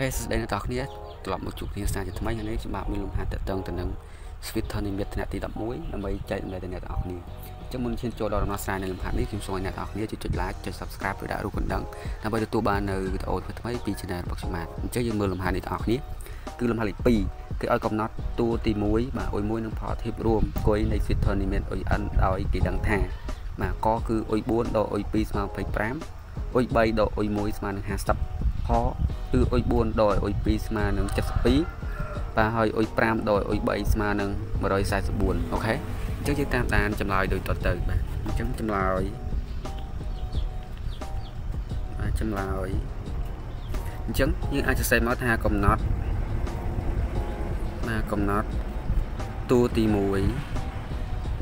ខេសួស្តីអ្នកនរគ្នាត្រឡប់មកជួបគ្នាសារជាថ្មីថ្ងៃនេះខ្ញុំបាទមានលំហាត់តតងទៅនឹង Sweet Tournament ថ្នាក់ទី11ដើម្បីចែកអំណែកដល់អ្នកនរគ្នាអញ្ចឹងមុនឈានចូលដល់ដំណោះស្រាយនៅលំហាត់នេះខ្ញុំសូមឲ្យអ្នកនរគ្នាជួយចុច like ចុច subscribe ឬដាក់រូបកណ្ដឹងដើម្បីទទួលបាននៅវីដេអូថ្មីៗពី channel របស់ខ្ញុំបាទអញ្ចឹងយើងមើលលំហាត់នេះទាំងអស់គ្នាគឺលំហាត់លេខ2គឺឲ្យកំណត់តួទី1បាទអុយ1នឹងផលធៀបរួមគុយនៃ Sweet Tournament អុយ n ដោយគេដឹងថាបាទកគឺអុយ4ដល់អុយ2ស្មើ25អុយ3ដល់អុយ1ស្មើនឹង50 ខគឺអុយ4ដោយអុយ2ស្មើនឹង72បាទហើយអុយ5ដោយអុយ3ស្មើនឹង144អូខេអញ្ចឹងយើងតាមដានចម្លើយដូចតទៅបាទអញ្ចឹងចម្លើយបាទចម្លើយអញ្ចឹងយើងអាចសរសេរមកថាកំណត់បាទកំណត់តួទី1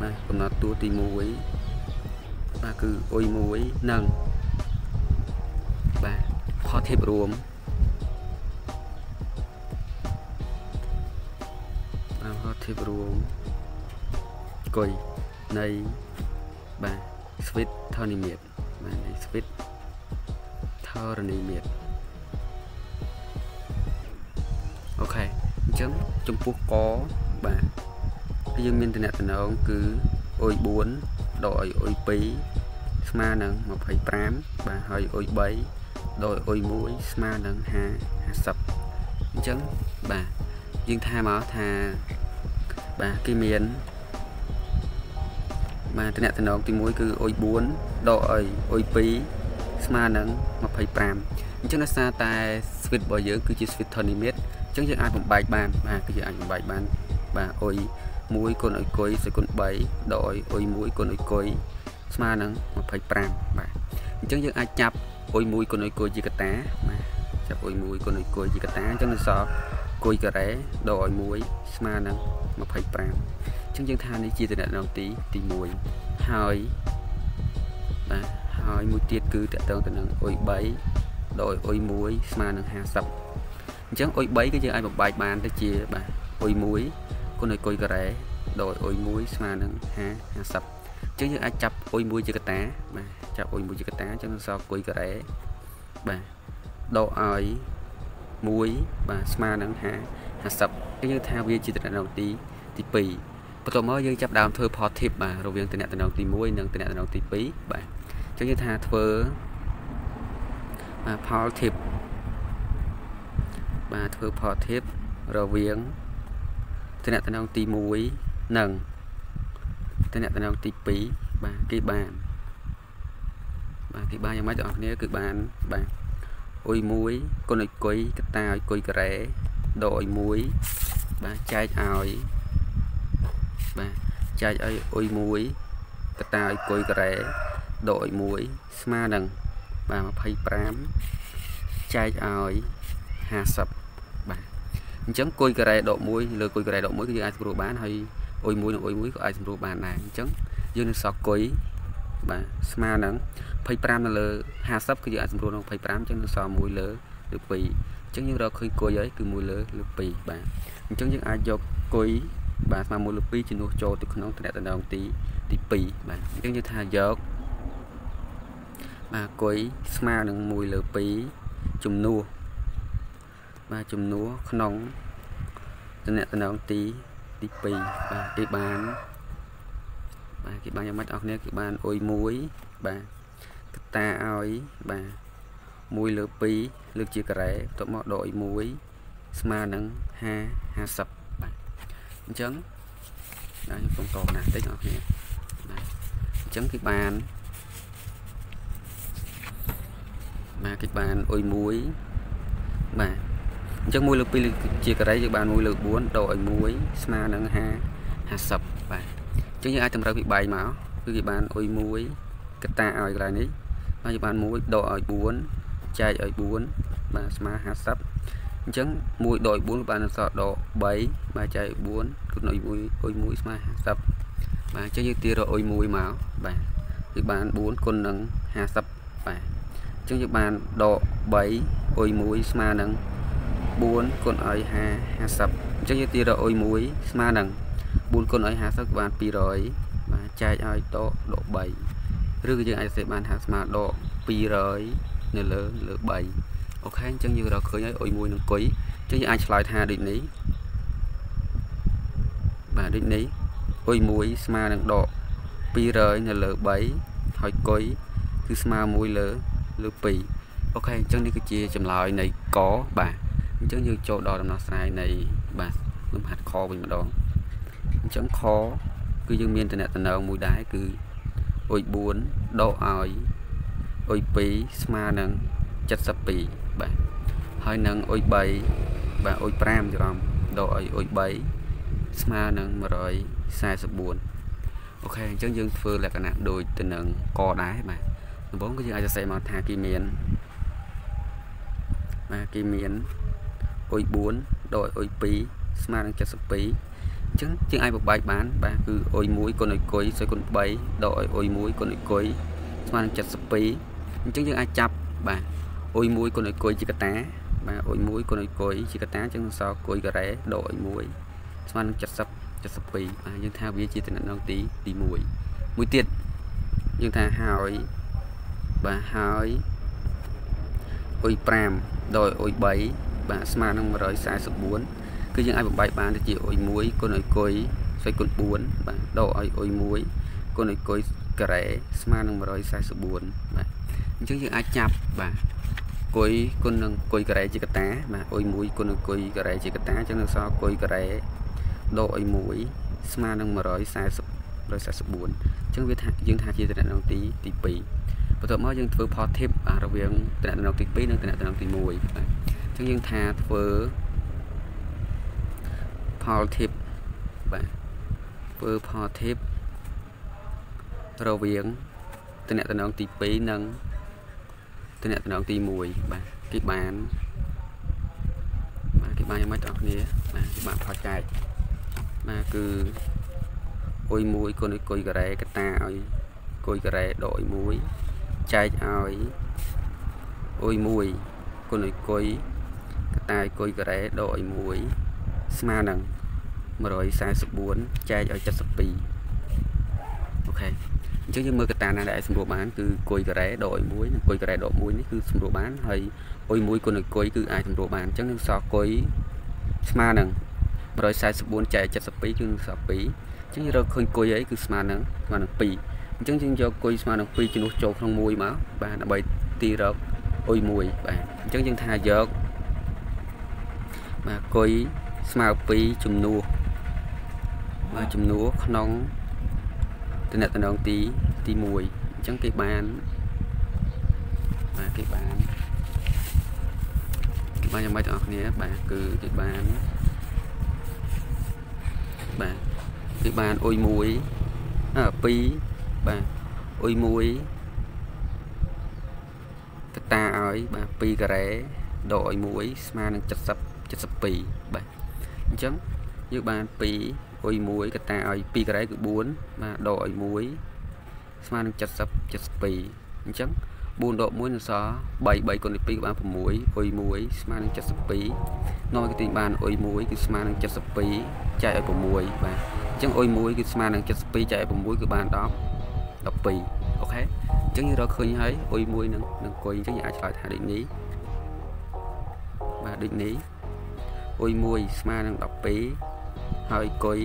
បាទកំណត់តួទី1បាទគឺអុយ1នឹងបាទ ផលធៀបរួមបាទផលធៀបរួមគុយនៃបាទ Sweet Tournament បាទនៃ Sweet Tournament អូខេអញ្ចឹងចំពោះកបាទយើងមានតំណែងគឺអុយ4ដល់អុយ2ស្មើនឹង25បាទហើយអុយ3 ដោយអុយ1ស្មើនឹង50អញ្ចឹងបាទយើងថាមកថាបាទគេមានបាទតំណតំណងទី1គឺអុយ4ដកអុយអុយ2ស្មើនឹង25អញ្ចឹងដោយសារតែ switch របស់យើងគឺជា switch tournament អញ្ចឹងយើងអាចបំបែកបានបាទគឺយើងអាចបំបែកបានបាទអុយ1គុណអុយគុយសេគុណ3ដកអុយអុយ1គុណអុយគុយស្មើនឹង25បាទអញ្ចឹងយើងអាចចាប់ អុយ1គុណអុយគុយជាកតាបាទចាប់អុយ1គុណអុយគុយជាកតាអញ្ចឹងនៅសល់គុយការ៉េដកឲ្យ1ស្មើនឹង25អញ្ចឹងយើងថានេះជាតំណងទីទី1ហើយបាទហើយមួយទៀតគឺតកតងទៅនឹងអុយ3ដោយអុយ1ស្មើនឹង50អញ្ចឹងអុយ3គឺយើងអាចបំបែកបានទៅជាបាទអុយ1គុណអុយគុយការ៉េដោយអុយ1ស្មើនឹង50 ចឹងយើងអាចចាប់អុយមួយជាកតាបាទចាប់អុយមួយជាកតាចឹងសល់គុយការ៉េបាទដកឲ្យ1បាទស្មើនឹង50យើងថាវាជាតំណងទីទី2បន្ទាប់មកយើងចាប់ដើមធ្វើ pot tip បាទរវាងតំណងទី1និងតំណងទី2បាទចឹងយើងថាធ្វើបាទ pot tip បាទធ្វើ pot tip រវាងតំណងទី1និង តំណតំណងទី2បាទគេបានបាទគេបានយ៉ាងម៉េចបងប្អូនគឺបានបាទអុយ1គុណអុយគុយកតាអុយគុយការ៉េដកអុយ1បាទចែកឲ្យបាទចែកឲ្យអុយ1កតាអុយគុយការ៉េដកអុយ1ស្មើនឹងបាទ25ចែកឲ្យ50បាទអញ្ចឹងគុយការ៉េដក1លើគុយការ៉េដក1គឺយើងអាចស្រួលបានហើយ អុយមួយនិងអុយមួយក៏អាចសម្រួលបានដែរអញ្ចឹងយើងនឹងសល់គុយបាទស្មើនឹង25នៅលើ50គឺយើងអាចសម្រួលនឹង25អញ្ចឹងនឹងសល់1លើលើ2អញ្ចឹងយើងរកឃើញគុយហើយគឺ1លើលើ2បាទអញ្ចឹងយើងអាចយកគុយបាទស្មើ1លើ2ជំនួសចូលទៅក្នុងតំណែងទីទី2បាទអញ្ចឹងយើងថាយកបាទគុយស្មើនឹង1លើ2ជំនួសបាទជំនួសក្នុងតំណែងទី ទី2បាទគេបានបាទគេបានយ៉ាងម៉េចអស់គ្នាគេបានអុយ1បាទកតាឲ្យបាទ1លើ2លើកជាការ៉េបន្ទាប់មកដកអុយ1ស្មើនឹង5 50បាទអញ្ចឹងបាទខ្ញុំសូមតបណាស់តិចអស់គ្នាបាទអញ្ចឹងគេបានបាទគេបានអុយ1បាទ អញ្ចឹង1លើ2ជាការ៉េយើងបាន1លើ4ដកឲ្យ1ស្មើនឹង50 50បាទអញ្ចឹងយើងអាចតម្រូវពីបាយមកគឺគេបានអុយ1កតាឲ្យកន្លែងនេះបាទយើងបាន1ដកឲ្យ4ចែកឲ្យ4បាទស្មើ50អញ្ចឹង1ដកឲ្យ4បានអក្សរដក3បាទចែកឲ្យ4គឺនៅ1អុយ1ស្មើ50បាទអញ្ចឹងយើងទារកអុយ1មកបាទគឺបាន4គុណនឹង50បាទអញ្ចឹងយើងបានដក3អុយ1ស្មើនឹង 4គុណឲ្យ50 50អញ្ចឹងយើងទារកអុយ1ស្មើនឹង4គុណឲ្យ50គឺបាន200បាទចែកឲ្យតកដក3ឬក៏យើងអាចសេបានថាស្មើដក200នៅលើលើ3អូខេអញ្ចឹងយើងរកឃើញហើយអុយមួយនឹងគុយអញ្ចឹងយើងអាចឆ្លើយថាដូចនេះបាទដូចនេះអុយមួយស្មើនឹងដក200នៅលើ3ហើយគុយគឺស្មើ1លើលើ2អូខេអញ្ចឹងនេះគឺជាចម្លើយនៃកបាទ អញ្ចឹងយើងចូលដល់ដំណោះស្រាយនៃបាទលំហាត់ខវិញម្ដងអញ្ចឹងខគឺយើងមានតំណែងមួយដែរគឺអុយ4ដកឲ្យអុយ2ស្មើនឹង72បាទហើយនឹងអុយ3បាទអុយ5ច្រឡំដកឲ្យអុយ3ស្មើនឹង144អូខេអញ្ចឹងយើងធ្វើលក្ខណៈដូចទៅនឹងកដែរបាទដំបូងគឺយើងអាចសរសេរមកថាគេមានបាទគេមាន អុយ4ដកអុយ2ស្មើនឹង72អញ្ចឹងយើងអាចបបែកបានបាទគឺអុយ1គុណអុយគុយសុយគុណ3ដកអុយ1គុណអុយគុយស្មើនឹង72អញ្ចឹងយើងអាចចាប់បាទអុយ1គុណអុយគុយជាកតាបាទអុយ1គុណអុយគុយជាកតាអញ្ចឹងសល់គុយការ៉េដកអុយ1ស្មើនឹង70 72បាទយើងថាវាជាតំណែងទីទី1មួយទៀតយើងថាហើយបាទហើយអុយ5ដោយអុយ3 បាទស្មើនឹង144គឺយើងអាចបំបែកបានទៅជាអុយ1គុណអុយគុយសុយគុណ4បាទដកឲ្យអុយ1គុណអុយគុយការ៉េស្មើនឹង144បាទអញ្ចឹងយើងអាចចាប់បាទគុយគុណនឹងគុយការ៉េជាកតាបាទអុយ1គុណនឹងគុយការ៉េជាកតាអញ្ចឹងនៅសល់គុយការ៉េដកអុយ1ស្មើនឹង140 144អញ្ចឹងវាថាយើងថាជាតំណែងទីទី2បន្ទាប់មកយើងធ្វើផល tip រវាងតំណែងទី2និងតំណែងទី1បាទអញ្ចឹងយើងថាធ្វើផល tip បាទធ្វើផល tip រវាងតំណែងទី2និងតំណែងទី1បាទគេបានបាទគេបានយ៉ាងម៉េចបងប្អូនបាទគេបានផលចែកបាទគឺអុយ1គុណអុយគុយការ៉េកតាឲ្យគុយការ៉េដកអុយ1ចែកឲ្យអុយ1គុណអុយគុយក តាឲ្យគុយការ៉េដកអុយ1ស្មើនឹង144ចែកឲ្យ72អូខេអញ្ចឹងយើងមើលកតាណាដែលសម្រួលបានគឺគុយការ៉េដកឲ្យ1និងគុយការ៉េដក1នេះគឺសម្រួលបានហើយអុយ1គុណអុយគុយគឺអាចសម្រួលបានអញ្ចឹងយើងសល់គុយស្មើនឹង144ចែក72គឺនឹងសល់2អញ្ចឹងយើងរកឃើញគុយអីគឺស្មើនឹងស្មើនឹង2អញ្ចឹងយើងយកគុយស្មើនឹង2ជំនួសចូលក្នុង1មកបាទដើម្បីទីរកអុយ1បាទអញ្ចឹងយើងថាយក បាទគុយស្មើ2ជំនួសបាទជំនួសក្នុងតំណែងទីទី1អញ្ចឹងគេបានបាទគេបានគេបានយ៉ាងម៉េចបងប្អូនគ្នាបាទគឺគេបានបាទគេបានអុយ1អ2បាទអុយ1កតាឲ្យបាទ2ការ៉េដកឲ្យ1ស្មើនឹង70 72បាទអញ្ចឹងយើងបាន2អុយ1កតាឲ្យ2ការ៉េគឺ4បាទដកឲ្យ1ស្មើនឹង70 72អញ្ចឹង4ដក1នឹងសល់3 3គុណ2គឺបាន6អុយ1ស្មើនឹង72នាំឲ្យគេទិញបានអុយ1គឺស្មើនឹង72ចែកឲ្យ6បាទអញ្ចឹងអុយ1គឺស្មើនឹង72ចែកឲ្យ6គឺបាន10 12អូខេអញ្ចឹងយើងរកឃើញហើយអុយ1នឹងនឹងគុយអញ្ចឹងយើងអាចឆ្លើយថាដូចនេះបាទដូចនេះ អុយ1ស្មើនឹង12ហើយគុយ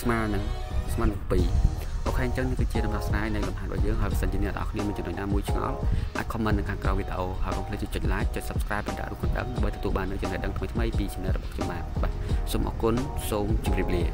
ស្មើនឹងស្មើនឹង2អូខេអញ្ចឹងនេះគឺជាដំណោះស្រាយនៃលំហាត់របស់យើងហើយបើសិនជាអ្នកនរគ្នាមានចំណុចណាមួយឆ្ងល់អាច comment នៅខាងក្រោមវីដេអូហើយកុំភ្លេចចុច like ចុច subscribe និងដាក់រូបកណ្ដឹងដើម្បីទទួលបាននូវចំណេះដឹងថ្មីៗពី channel របស់ខ្ញុំបាទបាទសូមអរគុណសូមជម្រាបលា